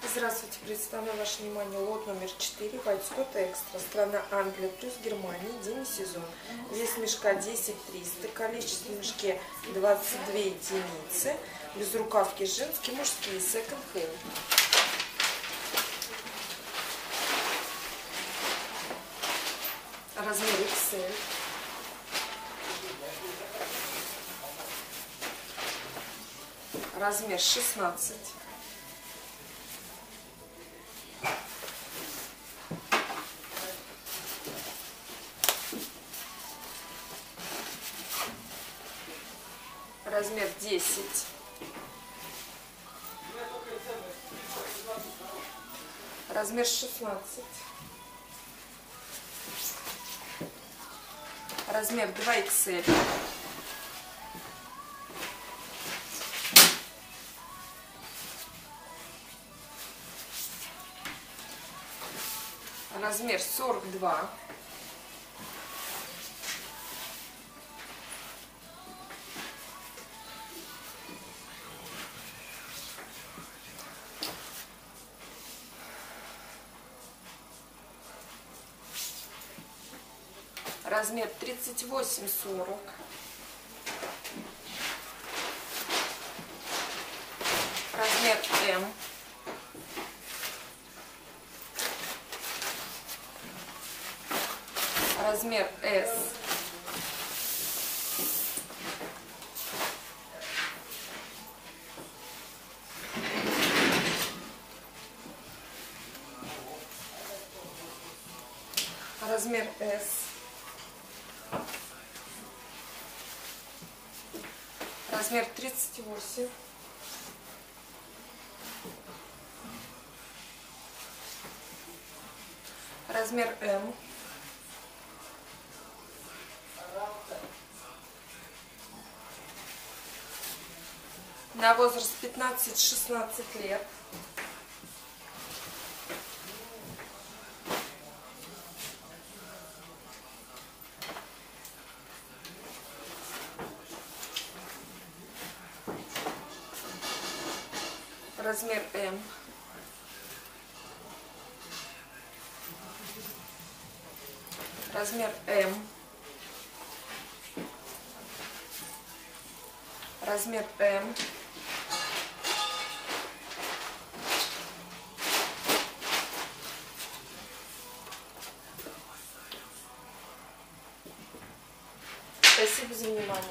Здравствуйте, представляю ваше внимание лот номер 4, Вайтскотт Экстра, страна Англия плюс Германия, день и сезон. Вес мешка 10 300, количество в мешке 22 единицы, без рукавки женские, мужские, секонд хенд. Размер XL. Размер 16. Размер 10. Размер 16. Размер 2XL. Размер 42. Размер 38-40. Размер М. Размер S. Размер S. размер 38. Размер М. На возраст 15-16 лет. размер М. Размер М. Размер М. Спасибо за внимание.